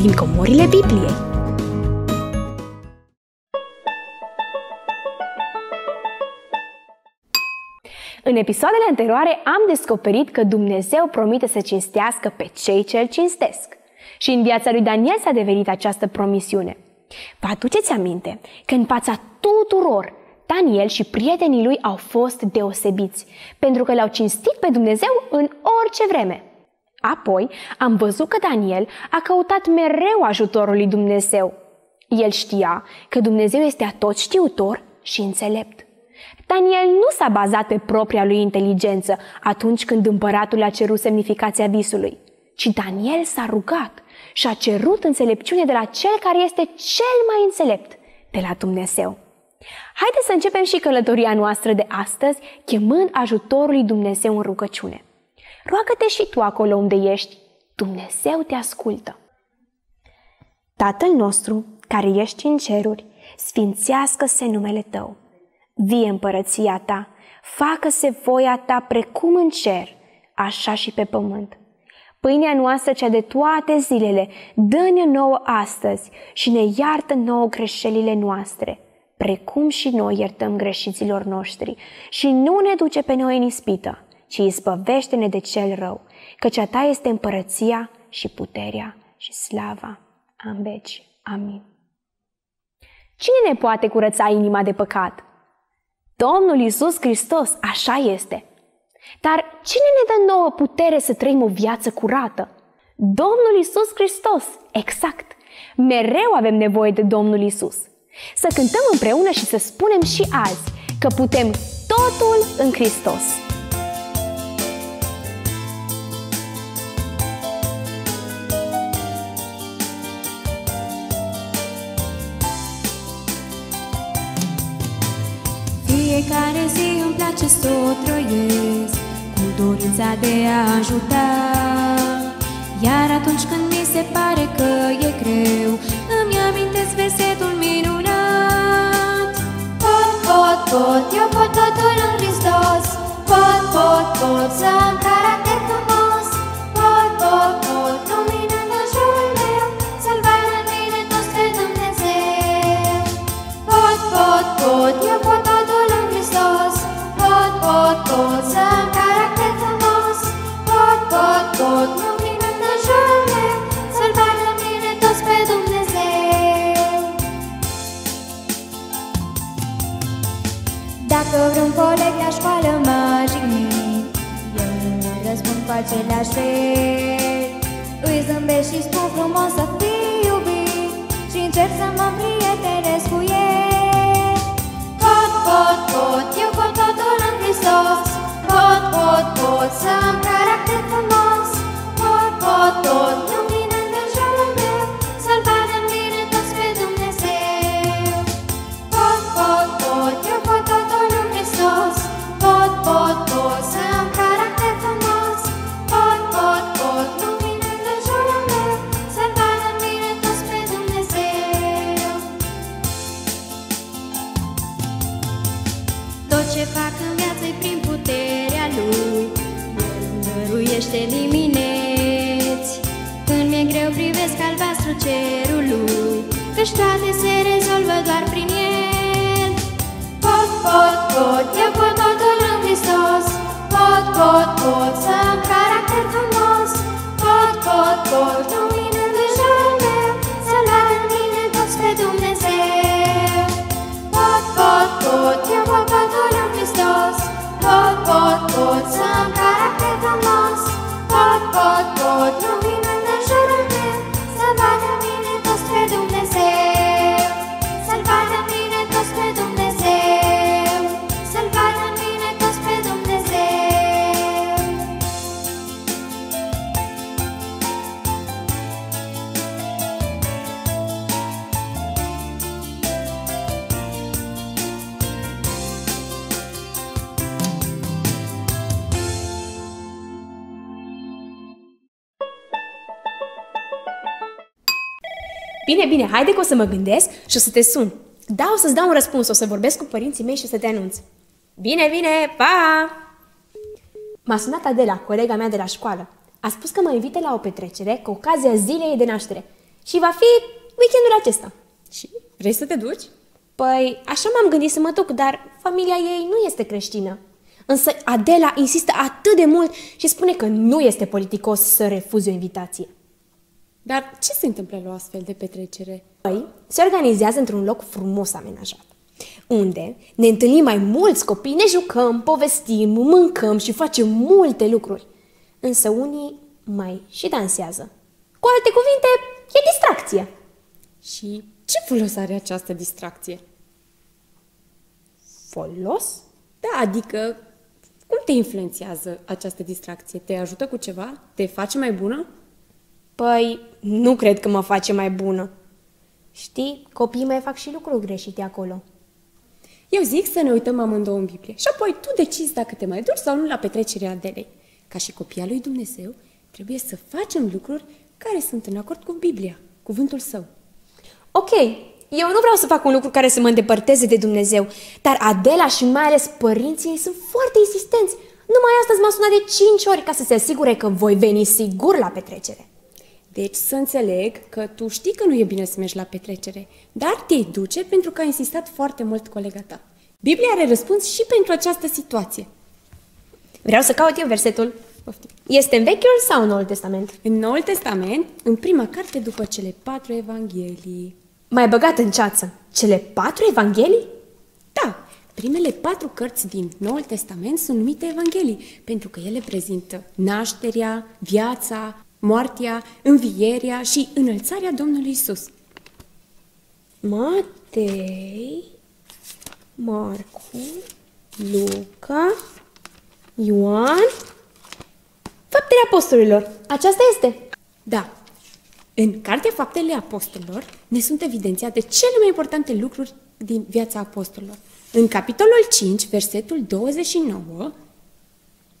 din comorile Bibliei. În episoadele anterioare am descoperit că Dumnezeu promite să cinstească pe cei ce îl cinstesc. Și în viața lui Daniel s-a devenit această promisiune. Vă aduceți aminte că în fața tuturor Daniel și prietenii lui au fost deosebiți, pentru că l-au cinstit pe Dumnezeu în orice vreme. Apoi am văzut că Daniel a căutat mereu ajutorul lui Dumnezeu. El știa că Dumnezeu este atot știutor și înțelept. Daniel nu s-a bazat pe propria lui inteligență atunci când împăratul a cerut semnificația visului, ci Daniel s-a rugat și a cerut înțelepciune de la cel care este cel mai înțelept, de la Dumnezeu. Haideți să începem și călătoria noastră de astăzi, chemând ajutorul lui Dumnezeu în rugăciune. Roagă-te și tu acolo unde ești. Dumnezeu te ascultă. Tatăl nostru, care ești în ceruri, sfințească-se numele Tău. Vie împărăția Ta, facă-se voia Ta precum în cer, așa și pe pământ. Pâinea noastră cea de toate zilele, dă-ne nouă astăzi și ne iartă nouă greșelile noastre – precum și noi iertăm greșiților noștri și nu ne duce pe noi în ispită, ci izbăvește-ne de cel rău, căci a ta este împărăția și puterea și slava. Ambeci. Amin. Cine ne poate curăța inima de păcat? Domnul Isus Hristos, așa este. Dar cine ne dă nouă putere să trăim o viață curată? Domnul Isus Hristos, exact. Mereu avem nevoie de Domnul Isus. Să cântăm împreună și să spunem și azi că putem totul în Hristos. Fiecare zi îmi place să o trăiesc Cu dorința de a ajuta. Iar atunci când mi se pare că e greu Îmi amintesc versetul minunat. Pot, pot, pot, eu pot totul în Hristos. Pot, pot, pot să am caracter pot, pot să am caracter frumos Pot, pot, pot, luminând în jurul meu Să-L vadă în mine toți pe Dumnezeu. Dacă vreun coleg la școală m-a jignit Eu nu răspund cu același fel. Îi zâmbesc și spun frumos să fii iubit Și încerc să mă prietenesc cu el. Pot, pot, pot, pot Lui Căci toate se rezolvă doar prin El. Pot, pot, pot, eu pot totul în Hristos. Pot, pot, pot să am caracter frumos. Pot, pot, pot, luminând în jurul meu Să-L vadă în mine toți pe Dumnezeu. Pot, pot, pot, eu pot totul în Hristos. Pot, pot, pot să am caracter frumos Bine, bine, haide că o să mă gândesc și o să te sun. Da, o să-ți dau un răspuns, o să vorbesc cu părinții mei și o să te anunț. Bine, bine, pa! M-a sunat Adela, colega mea de la școală. A spus că mă invite la o petrecere cu ocazia zilei ei de naștere. Și va fi weekendul acesta. Și vrei să te duci? Păi, așa m-am gândit să mă duc, dar familia ei nu este creștină. Însă Adela insistă atât de mult și spune că nu este politicos să refuzi o invitație. Dar ce se întâmplă la o astfel de petrecere? Păi, se organizează într-un loc frumos amenajat, unde ne întâlnim mai mulți copii, ne jucăm, povestim, mâncăm și facem multe lucruri. Însă unii mai și dansează. Cu alte cuvinte, e distracție. Și ce folos are această distracție? Folos? Da, adică cum te influențează această distracție? Te ajută cu ceva? Te face mai bună? Păi, nu cred că mă face mai bună. Știi, copiii mai fac și lucruri greșite acolo. Eu zic să ne uităm amândouă în Biblie și apoi tu decizi dacă te mai duci sau nu la petrecerea Adelei. Ca și copia lui Dumnezeu, trebuie să facem lucruri care sunt în acord cu Biblia, cuvântul său. Ok, eu nu vreau să fac un lucru care să mă îndepărteze de Dumnezeu, dar Adela și mai ales părinții ei sunt foarte insistenți. Numai astăzi m-a sunat de 5 ori ca să se asigure că voi veni sigur la petrecere. Deci să înțeleg că tu știi că nu e bine să mergi la petrecere, dar te duce pentru că a insistat foarte mult colega ta. Biblia are răspuns și pentru această situație. Vreau să caut eu versetul. Poftim. Este în Vechiul sau în Noul Testament? În Noul Testament, în prima carte după cele patru evanghelii. Mai băgat în ceață. Cele patru evanghelii? Da, primele patru cărți din Noul Testament sunt numite Evanghelii, pentru că ele prezintă nașterea, viața, moartea, învierea și înălțarea Domnului Isus. Matei, Marcu, Luca, Ioan, Faptele Apostolilor. Aceasta este. Da, în Cartea Faptele Apostolilor ne sunt evidențiate cele mai importante lucruri din viața apostolilor. În capitolul 5, versetul 29,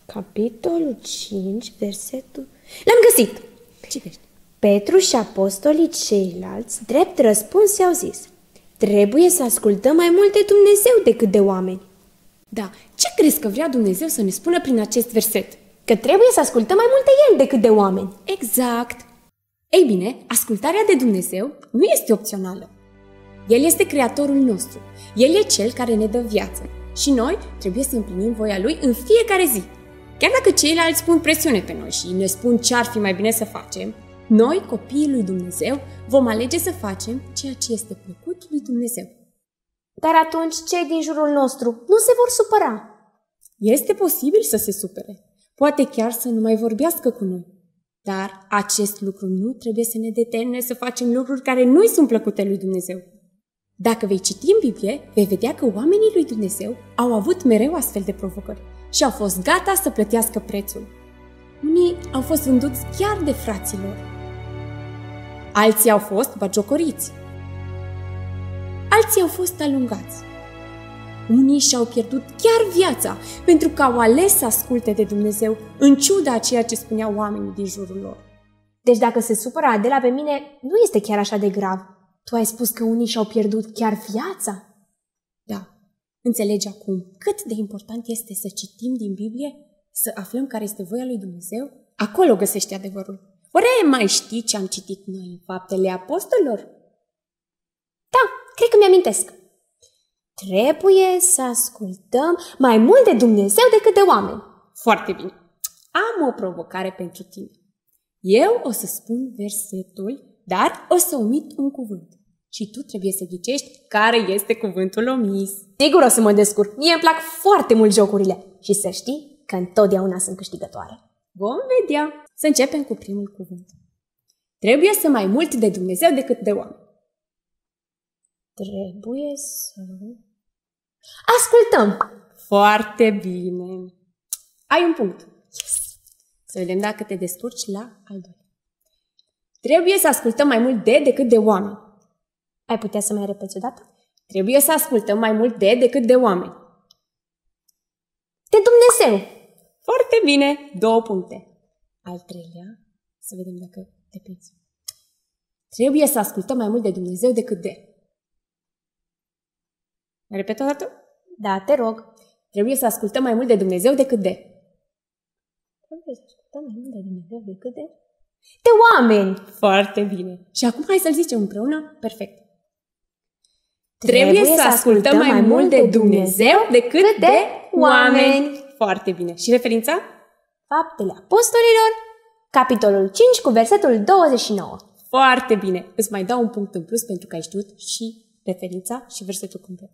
Capitolul 5, versetul... L-am găsit! citește. Petru și apostolii ceilalți, drept răspuns, i-au zis Trebuie să ascultăm mai mult de Dumnezeu decât de oameni. Da, ce crezi că vrea Dumnezeu să ne spună prin acest verset? Că trebuie să ascultăm mai mult de El decât de oameni. Exact! Ei bine, ascultarea de Dumnezeu nu este opțională. El este creatorul nostru. El e cel care ne dă viață. Și noi trebuie să împlinim voia Lui în fiecare zi. Chiar dacă ceilalți pun presiune pe noi și ne spun ce ar fi mai bine să facem, noi, copiii lui Dumnezeu, vom alege să facem ceea ce este plăcut lui Dumnezeu. Dar atunci cei din jurul nostru nu se vor supăra. Este posibil să se supere, poate chiar să nu mai vorbească cu noi. Dar acest lucru nu trebuie să ne determine să facem lucruri care nu-i sunt plăcute lui Dumnezeu. Dacă vei citi în Biblie, vei vedea că oamenii lui Dumnezeu au avut mereu astfel de provocări și au fost gata să plătească prețul. Unii au fost vânduți chiar de fraților. Alții au fost bagiocoriți. Alții au fost alungați. Unii și-au pierdut chiar viața pentru că au ales să asculte de Dumnezeu în ciuda a ceea ce spuneau oamenii din jurul lor. Deci dacă se supără Adela pe mine, nu este chiar așa de grav. Tu ai spus că unii și-au pierdut chiar viața? Da, înțelegi acum cât de important este să citim din Biblie, să aflăm care este voia lui Dumnezeu? Acolo găsești adevărul. Oare mai știi ce am citit noi în faptele apostolilor? Da, cred că mi-amintesc. Trebuie să ascultăm mai mult de Dumnezeu decât de oameni. Foarte bine. Am o provocare pentru tine. Eu o să spun versetul, dar o să omit un cuvânt. Și tu trebuie să ghicești care este cuvântul omis. Sigur o să mă descurc. Mie îmi plac foarte mult jocurile. Și să știi că întotdeauna sunt câștigătoare. Vom vedea. Să începem cu primul cuvânt. Trebuie să mai mult de Dumnezeu decât de oameni. Trebuie să... Ascultăm! Foarte bine. Ai un punct. Yes. Să vedem dacă te descurci la al doilea. Trebuie să ascultăm mai mult de decât de oameni. Ai putea să mai repeți o dată? Trebuie să ascultăm mai mult de decât de oameni. De Dumnezeu! Foarte bine. Două puncte. Al treilea, să vedem dacă te prinzi. Trebuie să ascultăm mai mult de Dumnezeu decât de. Mai repet o dată? Da, te rog. Trebuie să ascultăm mai mult de Dumnezeu decât de. Trebuie să ascultăm mai mult de Dumnezeu decât de... De oameni! Foarte bine. Și acum hai să-l zicem împreună. Perfect. Trebuie, să ascultăm mai mult de Dumnezeu decât de oameni. Foarte bine. Și referința? Faptele Apostolilor, capitolul 5 cu versetul 29. Foarte bine. Îți mai dau un punct în plus pentru că ai știut și referința și versetul complet.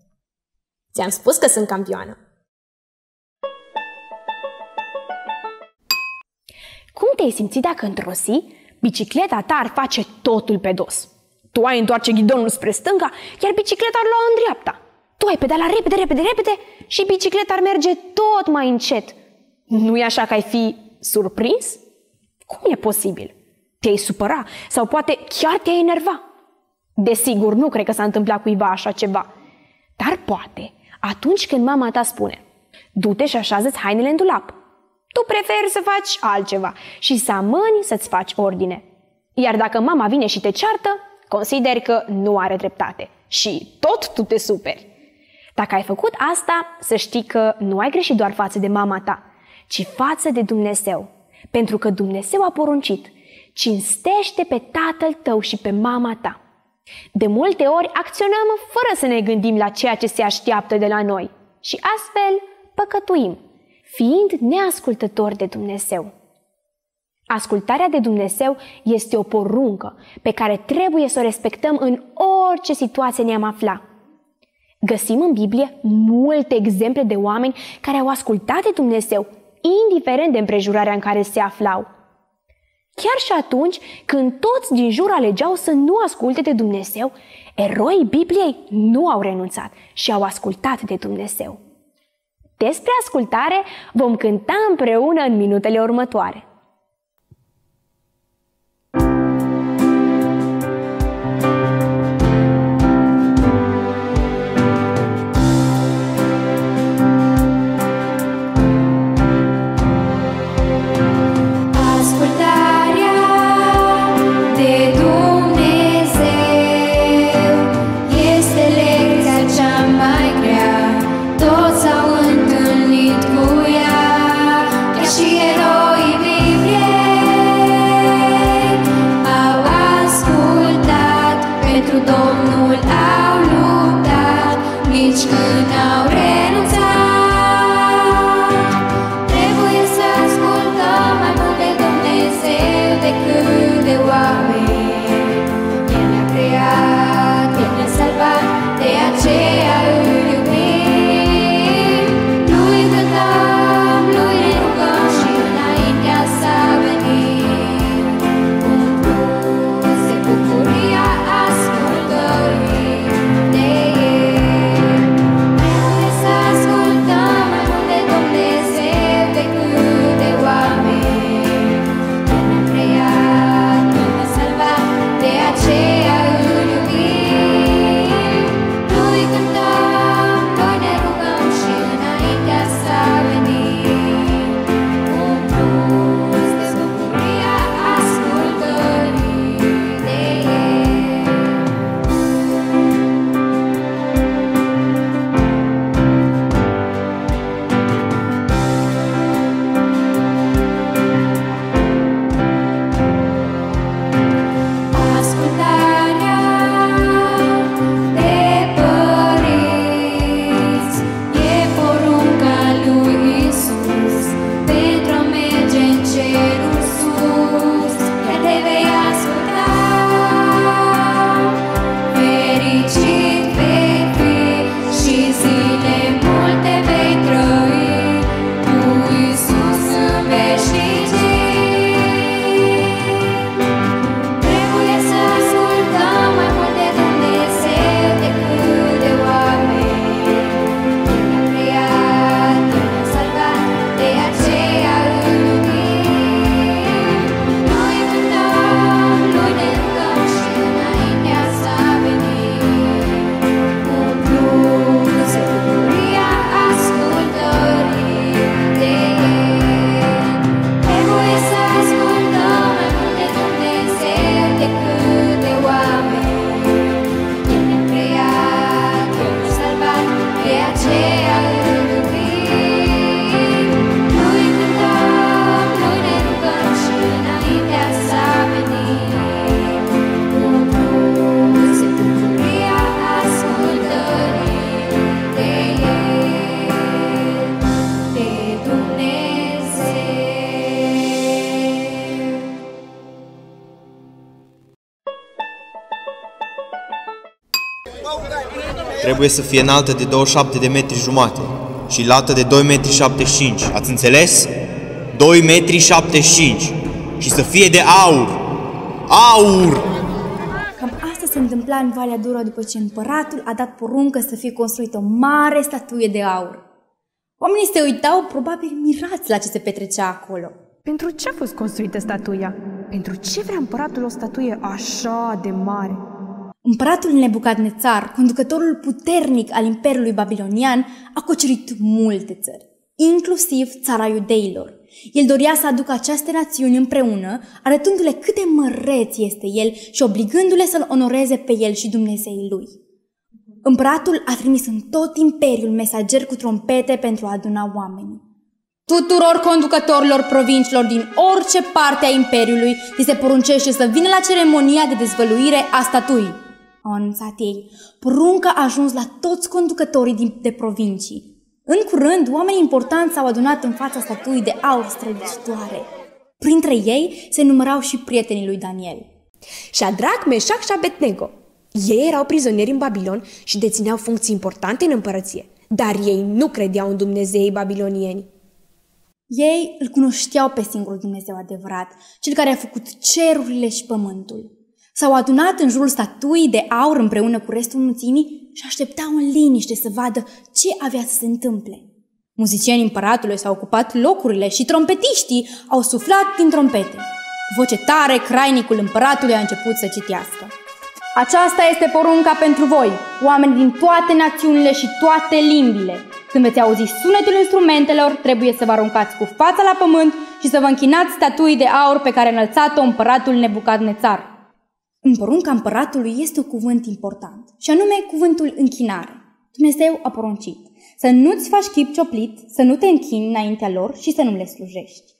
Ți-am spus că sunt campioană. Cum te-ai simțit dacă într-o zi bicicleta ta ar face totul pe dos? Tu ai întoarce ghidonul spre stânga, iar bicicleta ar lua în dreapta. Tu ai pedala repede, repede, repede și bicicleta ar merge tot mai încet. Nu e așa că ai fi surprins? Cum e posibil? Te-ai supăra sau poate chiar te-ai enerva? Desigur, nu cred că s-a întâmplat cuiva așa ceva. Dar poate, atunci când mama ta spune, du-te și așează-ți hainele în dulap. Tu preferi să faci altceva și să amâni să-ți faci ordine. Iar dacă mama vine și te ceartă, consideri că nu are dreptate și tot tu te superi. Dacă ai făcut asta, să știi că nu ai greșit doar față de mama ta, ci față de Dumnezeu. Pentru că Dumnezeu a poruncit, cinstește pe tatăl tău și pe mama ta. De multe ori acționăm fără să ne gândim la ceea ce se așteaptă de la noi și astfel păcătuim, fiind neascultători de Dumnezeu. Ascultarea de Dumnezeu este o poruncă pe care trebuie să o respectăm în orice situație ne-am afla. Găsim în Biblie multe exemple de oameni care au ascultat de Dumnezeu, indiferent de împrejurarea în care se aflau. Chiar și atunci când toți din jur alegeau să nu asculte de Dumnezeu, eroii Bibliei nu au renunțat și au ascultat de Dumnezeu. Despre ascultare vom cânta împreună în minutele următoare. Trebuie să fie înaltă de 27 de metri jumate și lată de 2 metri 75. Ați înțeles? 2 metri 75 și să fie de aur. Aur! Cam asta se întâmpla în Valea Dura după ce împăratul a dat poruncă să fie construită o mare statuie de aur. Oamenii se uitau probabil mirați la ce se petrecea acolo. Pentru ce a fost construită statuia? Pentru ce vrea împăratul o statuie așa de mare? Împăratul Nebucadnețar, conducătorul puternic al Imperiului Babilonian, a cucerit multe țări, inclusiv țara iudeilor. El dorea să aducă aceste națiuni împreună, arătându-le cât de măreț este el și obligându-le să-l onoreze pe el și Dumnezeii lui. Împăratul a trimis în tot imperiul mesageri cu trompete pentru a aduna oamenii. Tuturor conducătorilor provinciilor din orice parte a imperiului li se poruncește să vină la ceremonia de dezvăluire a statuii. Au anunțat ei. Porunca a ajuns la toți conducătorii din, de provincii. În curând, oamenii importanți s-au adunat în fața statuii de aur strălucitoare. Printre ei se numărau și prietenii lui Daniel. Shadrach, Meșac și Abednego. Ei erau prizonieri în Babilon și dețineau funcții importante în împărăție, dar ei nu credeau în Dumnezeii babilonieni. Ei îl cunoșteau pe singurul Dumnezeu adevărat, cel care a făcut cerurile și pământul. S-au adunat în jurul statuii de aur împreună cu restul mulțimii și așteptau în liniște să vadă ce avea să se întâmple. Muzicienii împăratului s-au ocupat locurile și trompetiștii au suflat din trompete. Cu voce tare, crainicul împăratului a început să citească. Aceasta este porunca pentru voi, oameni din toate națiunile și toate limbile. Când veți auzi sunetul instrumentelor, trebuie să vă aruncați cu fața la pământ și să vă închinați statuii de aur pe care a înălțat-o împăratul Nebucadnețar. În porunca împăratului este un cuvânt important, și anume cuvântul închinare. Dumnezeu a poruncit să nu-ți faci chip cioplit, să nu te închini înaintea lor și să nu le slujești.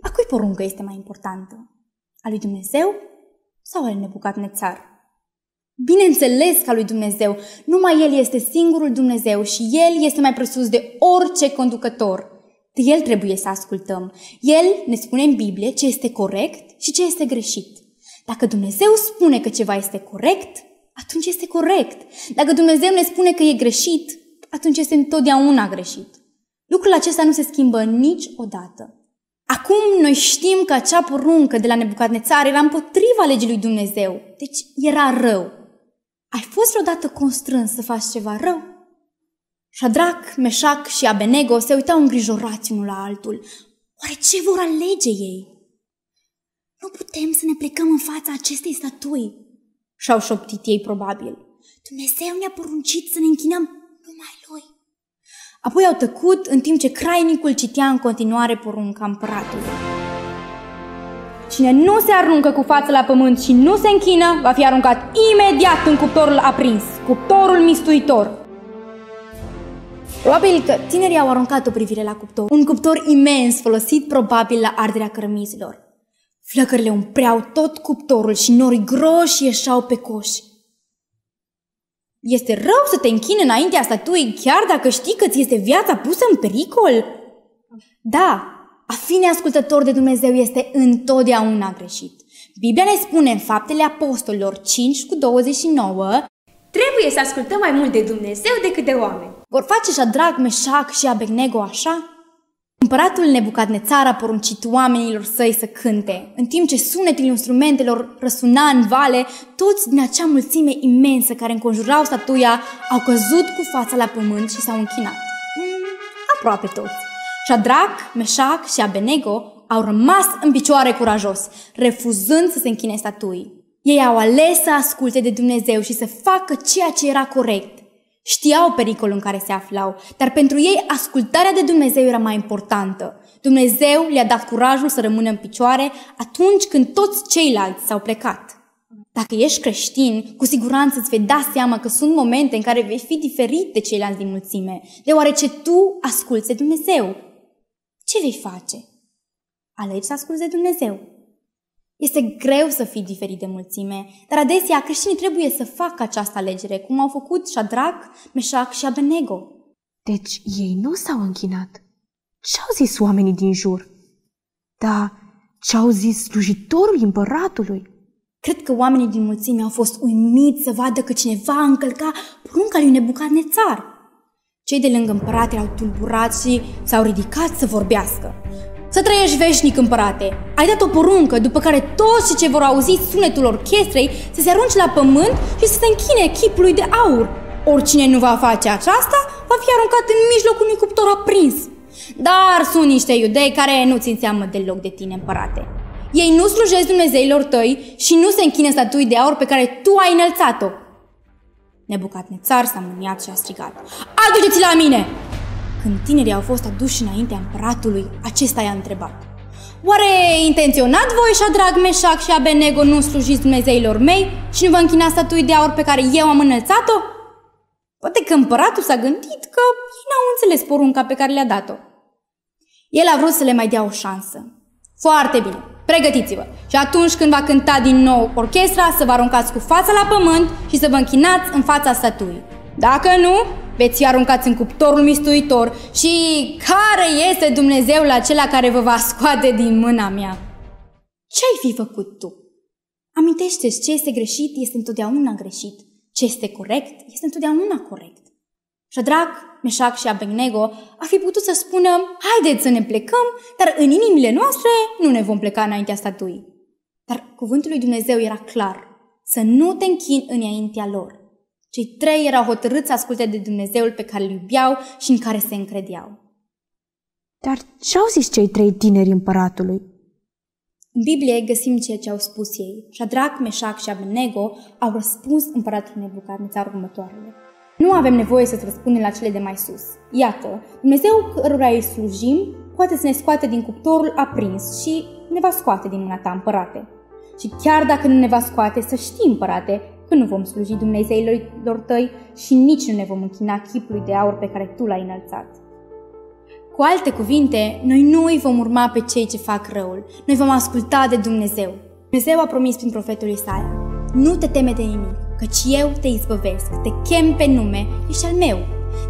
A cui poruncă este mai importantă? A lui Dumnezeu sau al Nebucadnețar? Bineînțeles că lui Dumnezeu, numai El este singurul Dumnezeu și El este mai presus de orice conducător. De El trebuie să ascultăm. El ne spune în Biblie ce este corect și ce este greșit. Dacă Dumnezeu spune că ceva este corect, atunci este corect. Dacă Dumnezeu ne spune că e greșit, atunci este întotdeauna greșit. Lucrul acesta nu se schimbă niciodată. Acum noi știm că acea poruncă de la Nebucadnețar era împotriva legii lui Dumnezeu, deci era rău. Ai fost vreodată constrâns să faci ceva rău? Shadrach, Meșac și Abenego se uitau îngrijorați unul la altul. Oare ce vor alege ei? Nu putem să ne plecăm în fața acestei statui, și-au șoptit ei probabil. Dumnezeu ne-a poruncit să ne închinăm numai lui. Apoi au tăcut în timp ce crainicul citea în continuare porunca împăratului. Cine nu se aruncă cu fața la pământ și nu se închină, va fi aruncat imediat în cuptorul aprins, cuptorul mistuitor. Probabil că tinerii au aruncat o privire la cuptor, un cuptor imens folosit probabil la arderea cărămizilor. Flăcările umpleau tot cuptorul și norii groși ieșau pe coș. Este rău să te închini înaintea statuii chiar dacă știi că ți este viața pusă în pericol? Da, a fi neascultător de Dumnezeu este întotdeauna greșit. Biblia ne spune în Faptele Apostolilor 5 cu 29 Trebuie să ascultăm mai mult de Dumnezeu decât de oameni. Vor face și drag Meșac și Abegnego așa? Împăratul Nebucadnețar a poruncit oamenilor săi să cânte. În timp ce sunetul instrumentelor răsuna în vale, toți din acea mulțime imensă care înconjurau statuia au căzut cu fața la pământ și s-au închinat. Mm, aproape toți. Shadrach, Meșac și Abenego au rămas în picioare curajos, refuzând să se închine statuii. Ei au ales să asculte de Dumnezeu și să facă ceea ce era corect. Știau pericolul în care se aflau, dar pentru ei ascultarea de Dumnezeu era mai importantă. Dumnezeu le-a dat curajul să rămână în picioare atunci când toți ceilalți s-au plecat. Dacă ești creștin, cu siguranță îți vei da seama că sunt momente în care vei fi diferit de ceilalți din mulțime, deoarece tu asculți de Dumnezeu. Ce vei face? Alegi să asculți de Dumnezeu. Este greu să fii diferit de mulțime, dar adesea creștinii trebuie să facă această alegere, cum au făcut Shadrach, Meșac și Abednego. Deci ei nu s-au închinat. Ce-au zis oamenii din jur? Da, ce-au zis slujitorul împăratului? Cred că oamenii din mulțime au fost uimiți să vadă că cineva încălca porunca lui Nebucadnețar. Cei de lângă împărat erau tulburați și s-au ridicat să vorbească. Să trăiești veșnic, împărate! Ai dat o poruncă după care toți ce vor auzi sunetul orchestrei să se arunce la pământ și să se închine chipului de aur. Oricine nu va face aceasta va fi aruncat în mijlocul unui cuptor aprins. Dar sunt niște iudei care nu țin seamă deloc de tine, împărate. Ei nu slujesc Dumnezeilor tăi și nu se închină statui de aur pe care tu ai înălțat-o. Nebucatnețar s-a mâniat și a strigat. Aduceți la mine! Când tinerii au fost aduși înaintea împăratului, acesta i-a întrebat. Oare intenționat voi, Shadrag, Meșac și Abenego, nu slujiți Dumnezeilor mei și nu vă închina statui de aur pe care eu am înălțat-o? Poate că împăratul s-a gândit că ei n-au înțeles porunca pe care le-a dat-o. El a vrut să le mai dea o șansă. Foarte bine, pregătiți-vă. Și atunci când va cânta din nou orchestra, să vă aruncați cu fața la pământ și să vă închinați în fața statuii. Dacă nu, veți fi aruncați în cuptorul mistuitor și care este Dumnezeul acela care vă va scoate din mâna mea? Ce-ai fi făcut tu? Amintește-ți, ce este greșit este întotdeauna greșit. Ce este corect este întotdeauna corect. Shadrach, Meșac și Abednego ar fi putut să spună, haideți să ne plecăm, dar în inimile noastre nu ne vom pleca înaintea statuii. Dar cuvântul lui Dumnezeu era clar, să nu te închini înaintea lor. Cei trei erau hotărâți să asculte de Dumnezeul pe care îl iubeau și în care se încredeau. Dar ce au zis cei trei tineri împăratului? În Biblie găsim ceea ce au spus ei. Shadrach, Meșac și Abednego au răspuns împăratului Nebucadnețar următoarele. Nu avem nevoie să-ți răspundem la cele de mai sus. Iată, Dumnezeu căruia îi slujim poate să ne scoate din cuptorul aprins și ne va scoate din mâna ta, împărate. Și chiar dacă nu ne va scoate, să știi, împărate, că nu vom sluji Dumnezeilor tăi și nici nu ne vom închina chipului de aur pe care tu l-ai înălțat. Cu alte cuvinte, noi nu îi vom urma pe cei ce fac răul, noi vom asculta de Dumnezeu. Dumnezeu a promis prin profetul Isaia, nu te teme de nimic, căci eu te izbăvesc, te chem pe nume, ești al meu.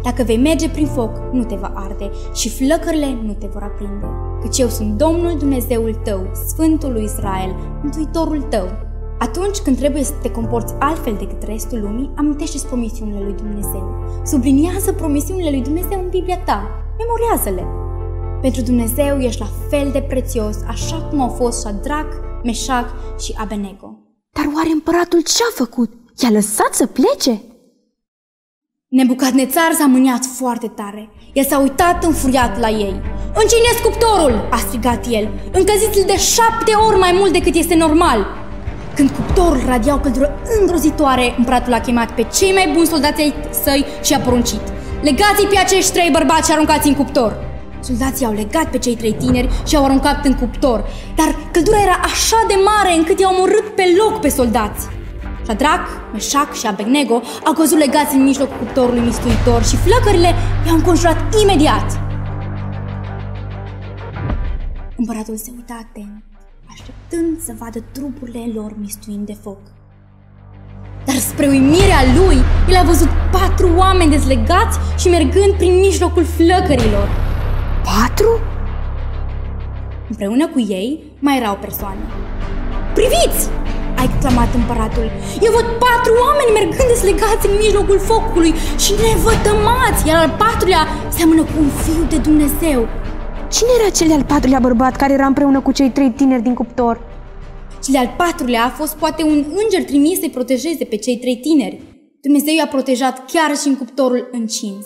Dacă vei merge prin foc, nu te va arde și flăcările nu te vor aprinde. Căci eu sunt Domnul Dumnezeul tău, Sfântul lui Israel, Mântuitorul tău. Atunci când trebuie să te comporți altfel decât restul lumii, amintește-ți promisiunile lui Dumnezeu. Subliniază promisiunile lui Dumnezeu în Biblia ta. Memorează-le. Pentru Dumnezeu ești la fel de prețios, așa cum au fost Shadrach, Meșac și Abenego. Dar oare împăratul ce-a făcut? I-a lăsat să plece? Nebucadnețar s-a mâniat foarte tare. El s-a uitat înfuriat la ei. Încinesc cuptorul!" a strigat el. Încălziți-l de șapte ori mai mult decât este normal!" Când cuptorul radia o căldură îngrozitoare, împăratul a chemat pe cei mai buni soldați ai săi și a poruncit. Legați-i pe acești trei bărbați și aruncați în cuptor! Soldații au legat pe cei trei tineri și au aruncat în cuptor, dar căldura era așa de mare încât i-au omorât pe loc pe soldați. Shadrach, Meșac și Abednego au căzut legați în mijlocul cuptorului mistuitor și flăcările i-au înconjurat imediat. Împăratul se uita atent, așteptând să vadă trupurile lor mistuind de foc. Dar spre uimirea lui, el a văzut patru oameni dezlegați și mergând prin mijlocul flăcărilor. Patru? Împreună cu ei mai era o persoană. Priviți! a exclamat împăratul. Eu văd patru oameni mergând deslegați în mijlocul focului și nevătămați, iar al patrulea seamănă cu un fiu de Dumnezeu. Cine era cel al patrulea bărbat care era împreună cu cei trei tineri din cuptor? Cel al patrulea a fost poate un înger trimis să-i protejeze pe cei trei tineri. Dumnezeu i-a protejat chiar și în cuptorul încins.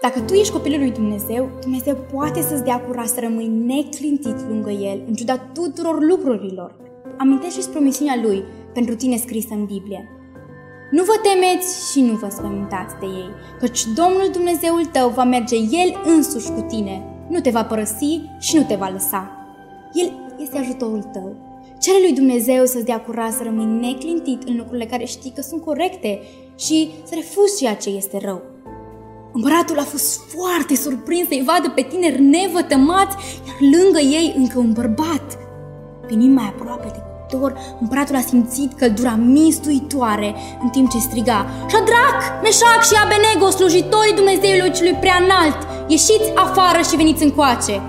Dacă tu ești copilul lui Dumnezeu, Dumnezeu poate să-ți dea curaj să rămâi neclintit lângă El, în ciuda tuturor lucrurilor amintește-ți promisiunea Lui pentru tine scrisă în Biblie. Nu vă temeți și nu vă spământați de ei, căci Domnul Dumnezeul tău va merge El însuși cu tine, nu te va părăsi și nu te va lăsa. El este ajutorul tău. Cere lui Dumnezeu să-ți dea curaj să rămâi neclintit în lucrurile care știi că sunt corecte și să refuzi ceea ce este rău. Împăratul a fost foarte surprins să-i vadă pe tineri nevătămați, iar lângă ei încă un bărbat. Venind mai aproape de cuptor, împăratul a simțit căldura mistuitoare în timp ce striga Shadrach, Meșac și Abenego, slujitorii Dumnezeului celui prea înalt, ieșiți afară și veniți încoace!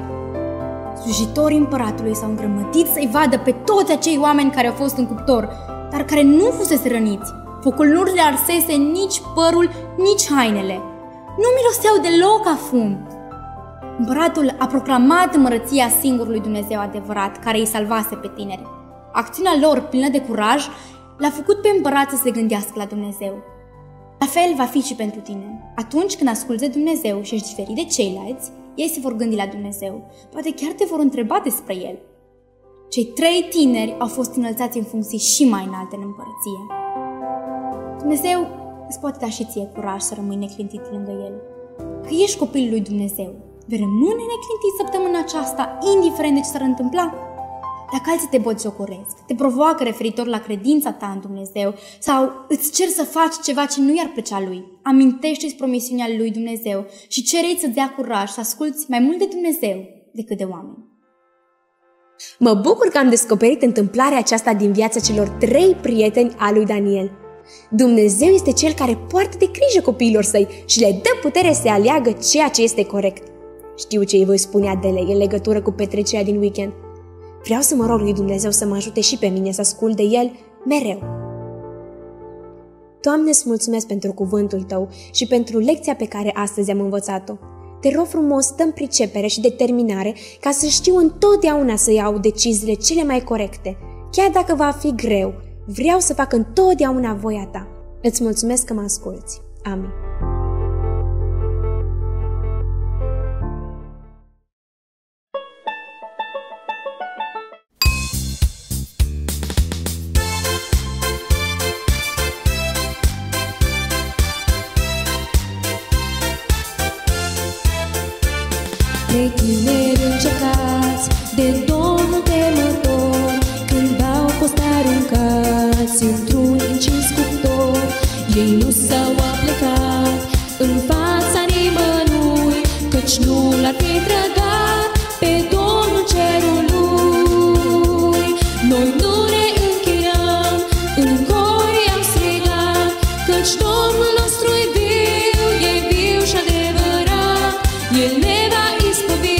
Slujitorii împăratului s-au îngrămădit să-i vadă pe toți acei oameni care au fost în cuptor, dar care nu fusese răniți. Focul nu le arsese nici părul, nici hainele. Nu miroseau deloc a fum. Împăratul a proclamat mărăția singurului Dumnezeu adevărat, care îi salvase pe tineri. Acțiunea lor, plină de curaj, l-a făcut pe împărat să se gândească la Dumnezeu. La fel va fi și pentru tine. Atunci când asculți de Dumnezeu și ești diferit de ceilalți, ei se vor gândi la Dumnezeu. Poate chiar te vor întreba despre El. Cei trei tineri au fost înălțați în funcții și mai înalte în împărăție. Dumnezeu îți poate da și ție curaj să rămâi neclintit lângă El. Că ești copilul lui Dumnezeu. Vei rămâne neclintit săptămâna aceasta, indiferent de ce s-ar întâmpla? Dacă alții te botjocoresc, te provoacă referitor la credința ta în Dumnezeu sau îți cer să faci ceva ce nu i-ar plăcea lui, amintește-ți promisiunea lui Dumnezeu și cere să-ți dea curaj să asculți mai mult de Dumnezeu decât de oameni. Mă bucur că am descoperit întâmplarea aceasta din viața celor trei prieteni a lui Daniel. Dumnezeu este cel care poartă de grijă copiilor săi și le dă putere să aleagă ceea ce este corect. Știu ce îi voi spune Adele în legătură cu petrecerea din weekend. Vreau să mă rog lui Dumnezeu să mă ajute și pe mine să ascult de El mereu. Doamne, îți mulțumesc pentru cuvântul Tău și pentru lecția pe care astăzi am învățat-o. Te rog frumos, dăm pricepere și determinare ca să știu întotdeauna să iau deciziile cele mai corecte. Chiar dacă va fi greu, vreau să fac întotdeauna voia Ta. Îți mulțumesc că mă asculți. Amin. Va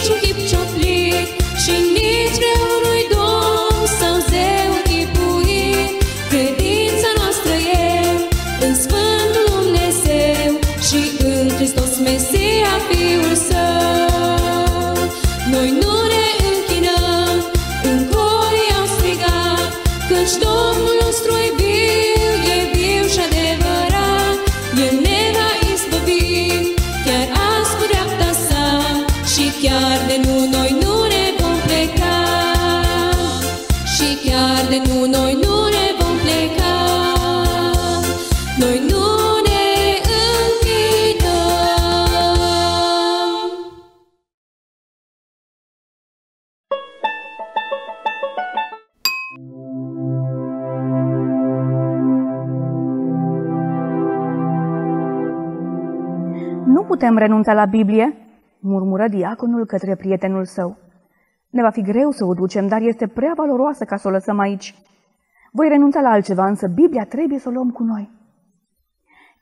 niciun chip cioplit Și nici vreunui Nu putem renunța la Biblie, murmură diaconul către prietenul său. Ne va fi greu să o ducem, dar este prea valoroasă ca să o lăsăm aici. Voi renunța la altceva, însă Biblia trebuie să o luăm cu noi.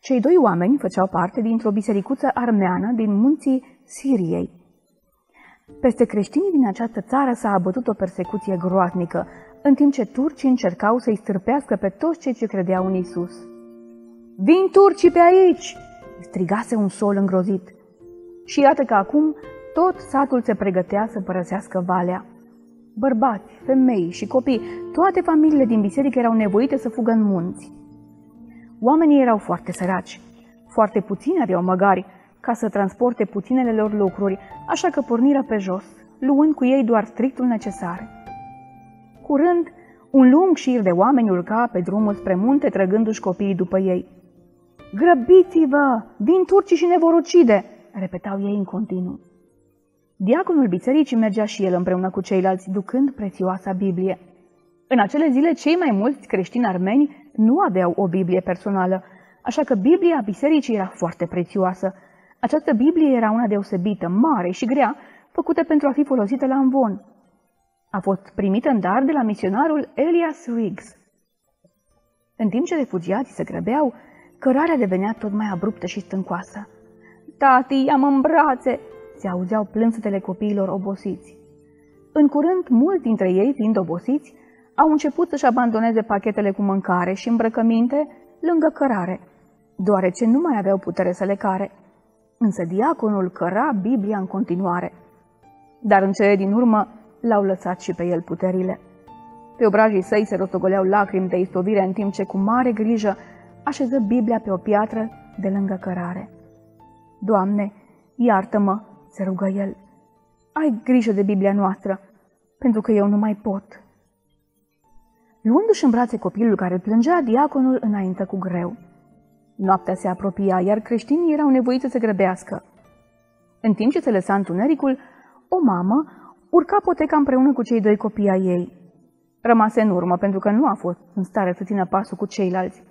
Cei doi oameni făceau parte dintr-o bisericuță armeană din munții Siriei. Peste creștinii din această țară s-a abătut o persecuție groaznică, în timp ce turcii încercau să-i stârpească pe toți cei ce credeau în Isus. Vin turcii pe aici!" Strigase un sol îngrozit. Și iată că acum tot satul se pregătea să părăsească valea. Bărbați, femei și copii, toate familiile din biserică erau nevoite să fugă în munți. Oamenii erau foarte săraci. Foarte puțini aveau măgari ca să transporte puținele lor lucruri, așa că porniră pe jos, luând cu ei doar strictul necesar. Curând, un lung șir de oameni urca pe drumul spre munte, trăgându-și copiii după ei. Grăbiți-vă! Din turcii și ne vor ucide!" repetau ei în continuu. Diaconul bisericii mergea și el împreună cu ceilalți, ducând prețioasa Biblie. În acele zile, cei mai mulți creștini armeni nu aveau o Biblie personală, așa că Biblia bisericii era foarte prețioasă. Această Biblie era una deosebită, mare și grea, făcută pentru a fi folosită la învon. A fost primită în dar de la misionarul Elias Riggs. În timp ce refugiații se grăbeau, cărarea devenea tot mai abruptă și stâncoasă. Tati, am în brațe!" se auzeau plânsetele copiilor obosiți. În curând, mulți dintre ei, fiind obosiți, au început să-și abandoneze pachetele cu mâncare și îmbrăcăminte lângă cărare, deoarece nu mai aveau putere să le care. Însă diaconul căra Biblia în continuare. Dar în cele din urmă l-au lăsat și pe el puterile. Pe obrajii săi se rostogoleau lacrimi de istovire în timp ce cu mare grijă așeză Biblia pe o piatră de lângă cărare. Doamne, iartă-mă, se rugă el. Ai grijă de Biblia noastră, pentru că eu nu mai pot. Luându-și în brațe copilul care plângea, diaconul înainte cu greu. Noaptea se apropia, iar creștinii erau nevoiți să se grăbească. În timp ce se lăsa întunericul, o mamă urca poteca împreună cu cei doi copii ai ei. Rămase în urmă pentru că nu a fost în stare să țină pasul cu ceilalți.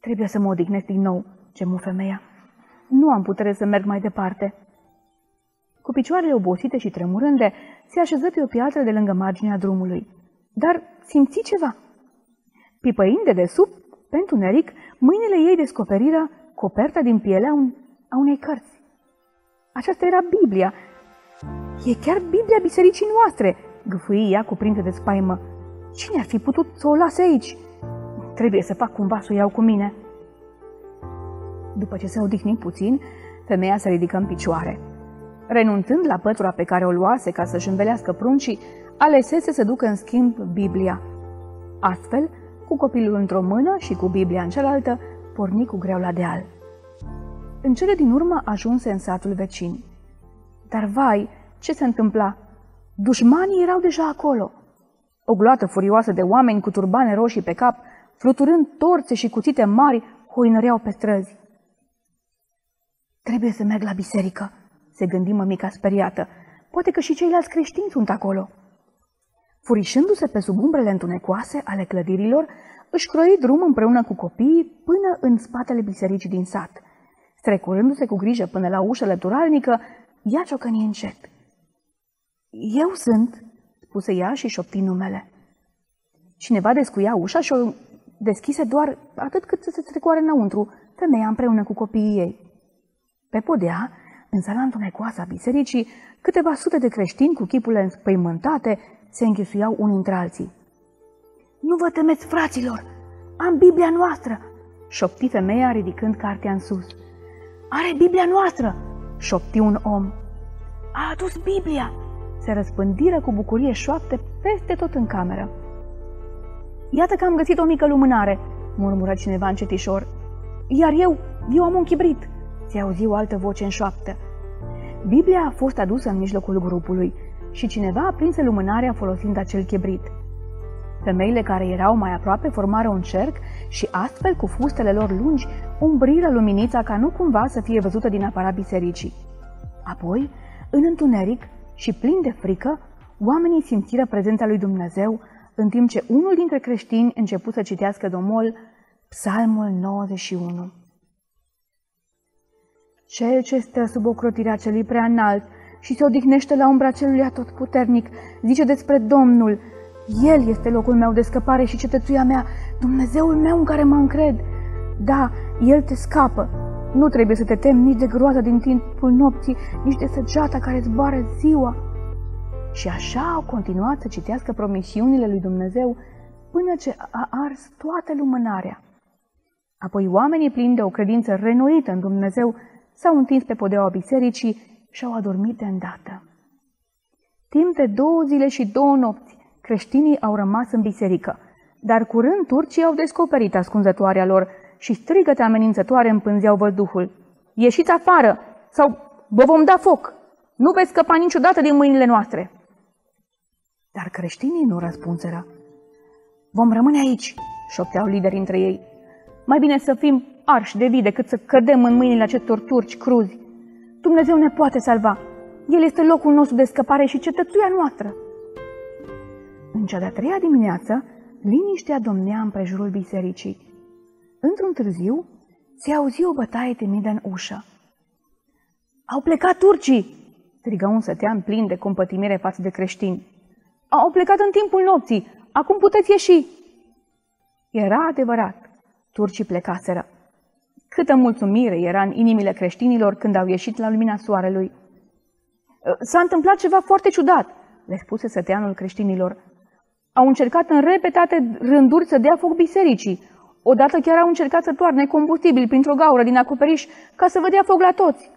Trebuie să mă odihnesc din nou, gemu femeia. Nu am putere să merg mai departe. Cu picioarele obosite și tremurânde, se așeză pe o piatră de lângă marginea drumului. Dar simți ceva. Pipăind de desubt, pentru neric, mâinile ei descoperiră coperta din pielea un, a unei cărți. Aceasta era Biblia. E chiar Biblia bisericii noastre, gâfâi ea cuprinse de spaimă. Cine ar fi putut să o lase aici? Trebuie să fac cumva să o iau cu mine. După ce se odihni puțin, femeia se ridică în picioare. Renunțând la pătura pe care o luase ca să-și învelească pruncii, alesese să ducă în schimb Biblia. Astfel, cu copilul într-o mână și cu Biblia în cealaltă, porni cu greu la deal. În cele din urmă ajunse în satul vecin. Dar vai, ce se întâmpla? Dușmanii erau deja acolo. O gloată furioasă de oameni cu turbane roșii pe cap, fluturând torțe și cuțite mari, hoinăreau pe străzi. Trebuie să merg la biserică, se gândi mămica speriată. Poate că și ceilalți creștini sunt acolo. Furișându-se pe sub umbrele întunecoase ale clădirilor, își croi drum împreună cu copiii până în spatele bisericii din sat. Strecurându-se cu grijă până la ușa lăturalnică, ea ciocănie încet. Eu sunt, spuse ea și șopti numele. Cineva descuia ușa și o deschise doar atât cât să se strecoare înăuntru, femeia împreună cu copiii ei. Pe podea, în sala întunecoasă a bisericii, câteva sute de creștini cu chipurile înspăimântate se închisuiau unii între alții. Nu vă temeți, fraților! Am Biblia noastră!" șopti femeia ridicând cartea în sus. Are Biblia noastră!" șopti un om. A adus Biblia!" se răspândiră cu bucurie șoapte peste tot în cameră. Iată că am găsit o mică lumânare!" murmură cineva încetișor. Iar eu, eu am un chibrit!" se auzi o altă voce în șoaptă. Biblia a fost adusă în mijlocul grupului și cineva aprinse lumânarea folosind acel chibrit. Femeile care erau mai aproape formară un cerc și astfel, cu fustele lor lungi, umbriră luminița ca nu cumva să fie văzută din afara bisericii. Apoi, în întuneric și plin de frică, oamenii simțiră prezența lui Dumnezeu, în timp ce unul dintre creștini început să citească domol Psalmul 91. Cel ce stă sub ocrotirea celui prea înalt și se odihnește la umbra celui atotputernic, zice despre Domnul, El este locul meu de scăpare și cetățuia mea, Dumnezeul meu în care mă încred. Da, El te scapă. Nu trebuie să te temi nici de groaza din timpul nopții, nici de săgeata care zboară ziua. Și așa au continuat să citească promisiunile lui Dumnezeu până ce a ars toată lumânarea. Apoi oamenii plini de o credință renoită în Dumnezeu s-au întins pe podeaua bisericii și au adormit de îndată. Timp de două zile și două nopți, creștinii au rămas în biserică, dar curând turcii au descoperit ascunzătoarea lor și strigăte amenințătoare împânzeau văduhul. Ieșiți afară sau vă vom da foc! Nu veți scăpa niciodată din mâinile noastre! Dar creștinii nu răspunseră. Vom rămâne aici, șopteau liderii între ei. Mai bine să fim arși de vii decât să cădem în mâinile acestor turci cruzi. Dumnezeu ne poate salva. El este locul nostru de scăpare și cetățuia noastră. În cea de-a treia dimineață, liniștea domnea în prejurul bisericii. Într-un târziu, se auzi o bătaie timidă în ușă. Au plecat turcii!" strigă un sătean plin de compătimire față de creștini. Au plecat în timpul nopții. Acum puteți ieși!" Era adevărat. Turcii plecaseră. Câtă mulțumire era în inimile creștinilor când au ieșit la lumina soarelui. S-a întâmplat ceva foarte ciudat, le spuse săteanul creștinilor. Au încercat în repetate rânduri să dea foc bisericii. Odată chiar au încercat să toarne combustibil printr-o gaură din acoperiș ca să vă dea foc la toți.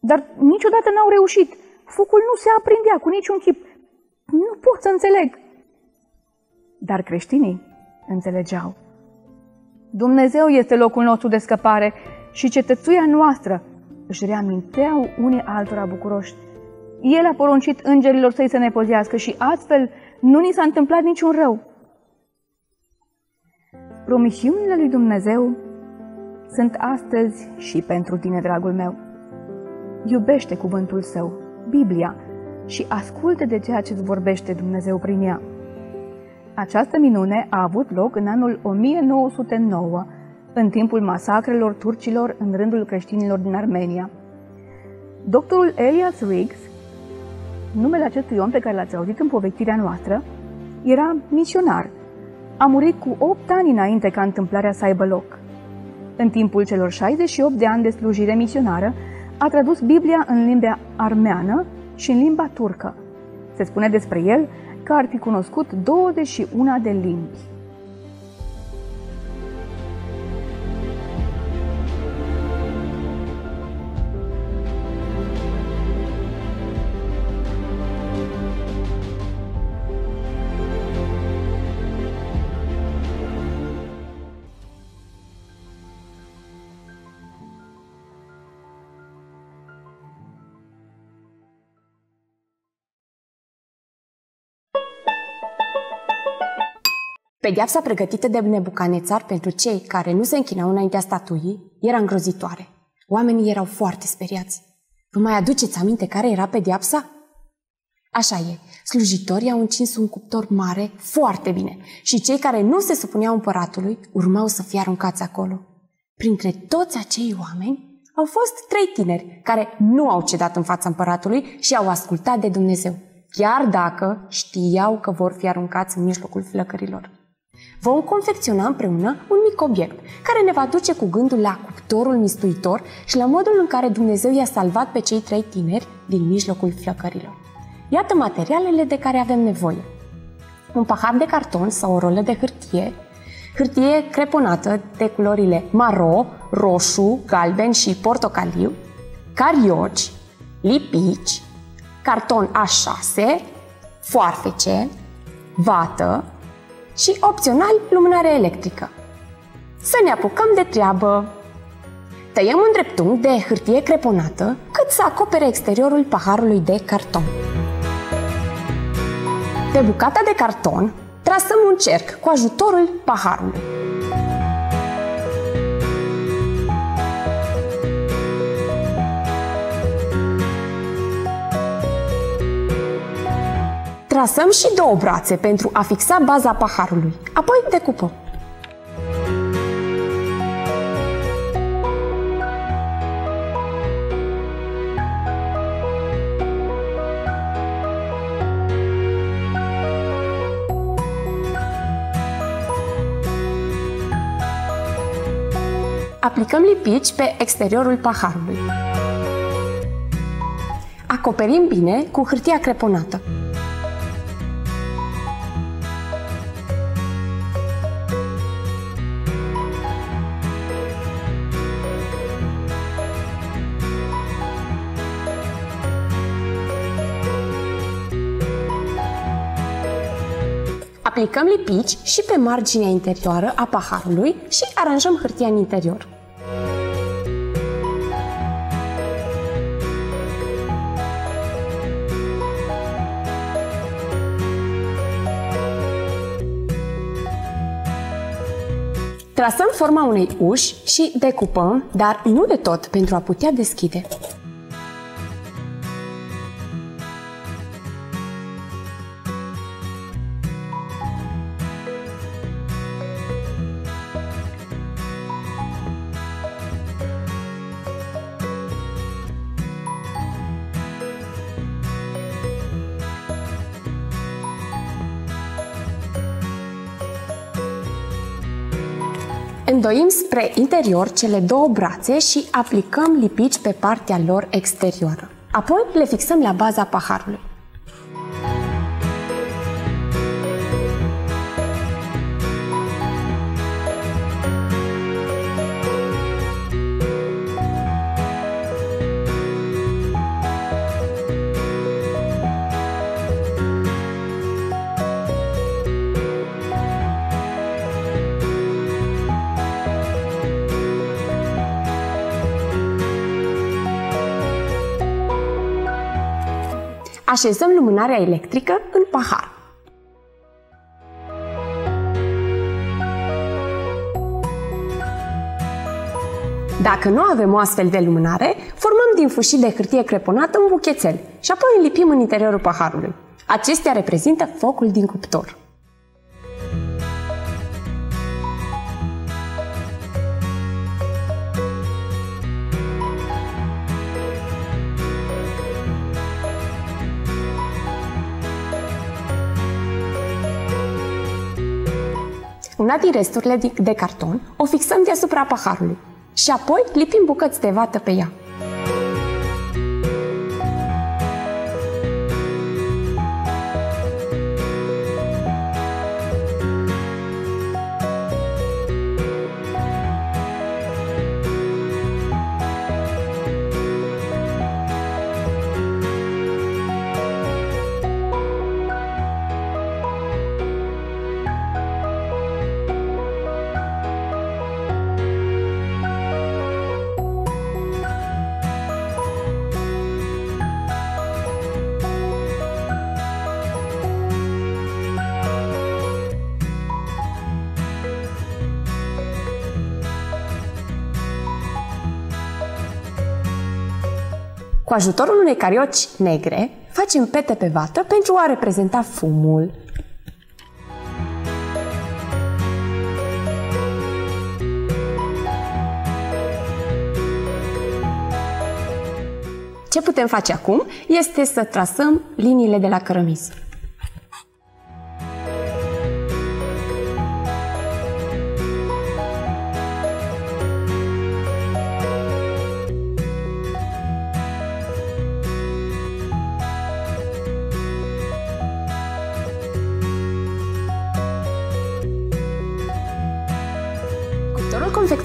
Dar niciodată n-au reușit. Focul nu se aprindea cu niciun chip. Nu pot să înțeleg. Dar creștinii înțelegeau. Dumnezeu este locul nostru de scăpare și cetățuia noastră, își reaminteau unii altora bucuroși. El a poruncit îngerilor să-i se nepozească și astfel nu ni s-a întâmplat niciun rău. Promisiunile lui Dumnezeu sunt astăzi și pentru tine, dragul meu. Iubește cuvântul său, Biblia, și ascultă de ceea ce îți vorbește Dumnezeu prin ea. Această minune a avut loc în anul 1909, în timpul masacrelor turcilor în rândul creștinilor din Armenia. Doctorul Elias Riggs, numele acestui om pe care l-ați auzit în povestirea noastră, era misionar. A murit cu 8 ani înainte ca întâmplarea să aibă loc. În timpul celor 68 de ani de slujire misionară, a tradus Biblia în limba armeană și în limba turcă. Se spune despre el că ar fi cunoscut 21 de limbi. Pedeapsa pregătită de Nebucanețar pentru cei care nu se închinau înaintea statuii era îngrozitoare. Oamenii erau foarte speriați. Vă mai aduceți aminte care era pedeapsa? Așa e, slujitorii au încins un cuptor mare foarte bine și cei care nu se supuneau împăratului urmau să fie aruncați acolo. Printre toți acei oameni au fost trei tineri care nu au cedat în fața împăratului și au ascultat de Dumnezeu, chiar dacă știau că vor fi aruncați în mijlocul flăcărilor. Vom confecționa împreună un mic obiect care ne va duce cu gândul la cuptorul mistuitor și la modul în care Dumnezeu i-a salvat pe cei trei tineri din mijlocul flăcărilor. Iată materialele de care avem nevoie. Un pahar de carton sau o rolă de hârtie, hârtie creponată de culorile maro, roșu, galben și portocaliu, carioci, lipici, carton A6, foarfece, vată, și, opțional, lumânare electrică. Să ne apucăm de treabă! Tăiem un dreptunghi de hârtie creponată cât să acopere exteriorul paharului de carton. Pe bucata de carton trasăm un cerc cu ajutorul paharului. Trasăm și două brațe pentru a fixa baza paharului, apoi decupăm. aplicăm lipici pe exteriorul paharului. Acoperim bine cu hârtia creponată. Aplicăm lipici și pe marginea interioară a paharului și aranjăm hârtia în interior. Trasăm forma unei uși și decupăm, dar nu de tot, pentru a putea deschide. Îndoim spre interior cele două brațe și aplicăm lipici pe partea lor exterioară. Apoi le fixăm la baza paharului. Așezăm lumânarea electrică în pahar. Dacă nu avem o astfel de lumânare, formăm din fâșii de hârtie creponată un buchețel și apoi îl lipim în interiorul paharului. Acestea reprezintă focul din cuptor. Una din resturile de carton o fixăm deasupra paharului și apoi lipim bucăți de vată pe ea. Cu ajutorul unei carioci negre, facem pete pe vată pentru a reprezenta fumul. Ce putem face acum este să trasăm liniile de la cărămiz.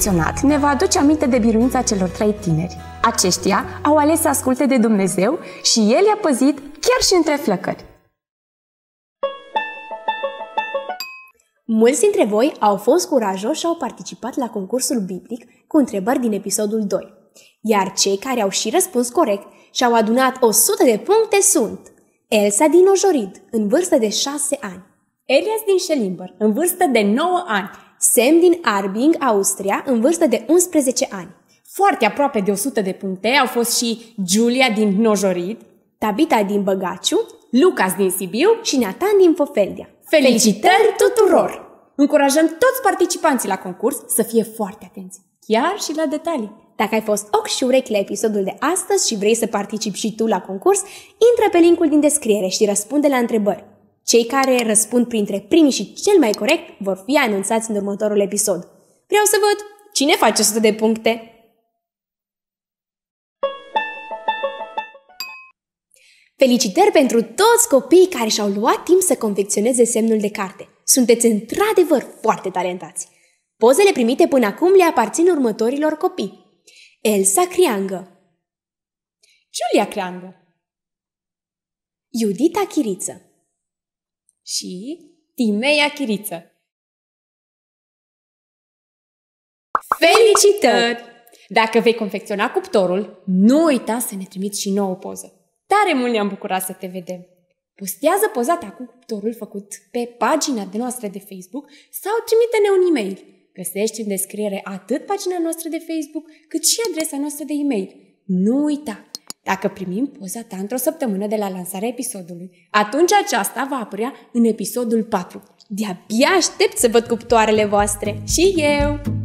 Cuptorul confecționat ne va aduce aminte de biruința celor trei tineri. Aceștia au ales să asculte de Dumnezeu și El i-a păzit chiar și între flăcări. Mulți dintre voi au fost curajoși și au participat la concursul biblic cu întrebări din episodul 2. Iar cei care au și răspuns corect și au adunat 100 de puncte sunt Elsa din Ojorid, în vârstă de 6 ani, Elias din Schellimber, în vârstă de 9 ani, Sam din Arbing, Austria, în vârstă de 11 ani, foarte aproape de 100 de puncte au fost și Julia din Nojorid, Tabita din Băgaciu Lucas din Sibiu și Nathan din Făfeldea. Felicitări tuturor! Încurajăm toți participanții la concurs să fie foarte atenți, chiar și la detalii. Dacă ai fost ochi și urechi la episodul de astăzi și vrei să participi și tu la concurs, intră pe linkul din descriere și răspunde la întrebări. Cei care răspund printre primii și cel mai corect vor fi anunțați în următorul episod. Vreau să văd Cine face 100 de puncte? Felicitări pentru toți copiii care și-au luat timp să confecționeze semnul de carte. Sunteți într-adevăr foarte talentați. Pozele primite până acum le aparțin următorilor copii. Elsa Criangă, Giulia Creangă Iudita Chiriță, și Timeia Chiriță. Felicitări! Dacă vei confecționa cuptorul, nu uita să ne trimiți și nouă poză. Tare mult ne-am bucurat să te vedem! Postează poza ta cu cuptorul făcut pe pagina de noastră de Facebook sau trimite-ne un e-mail. Găsești în descriere atât pagina noastră de Facebook, cât și adresa noastră de e-mail. Nu uita! Dacă primim poza ta într-o săptămână de la lansarea episodului, atunci aceasta va apărea în episodul 4. de-abia aștept să văd cuptoarele voastre. Și eu!